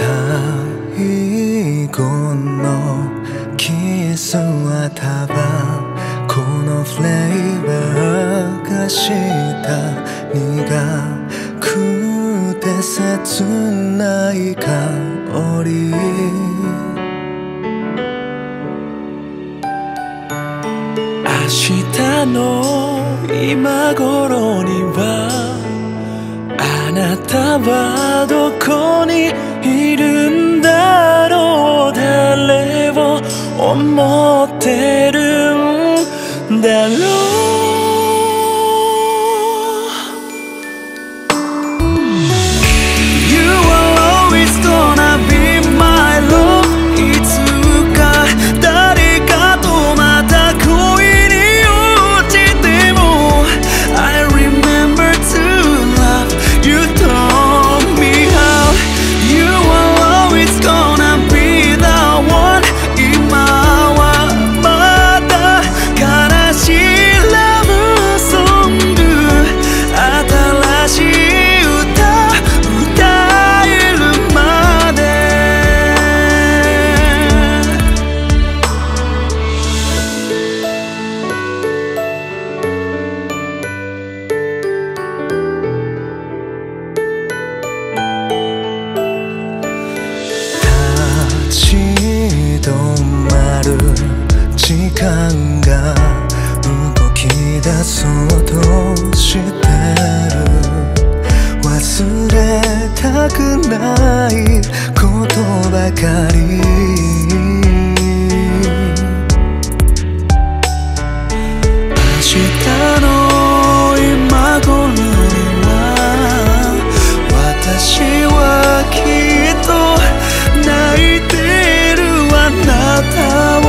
最後のキスはたばこのフレーバーがした苦くて切ない香り。明日の今頃にはあなたはどこに Der og jeg lever om at det 時間が動き出そうとしてる忘れたくない。ことばかり明日の今頃には私はきっと泣い。てるあなたを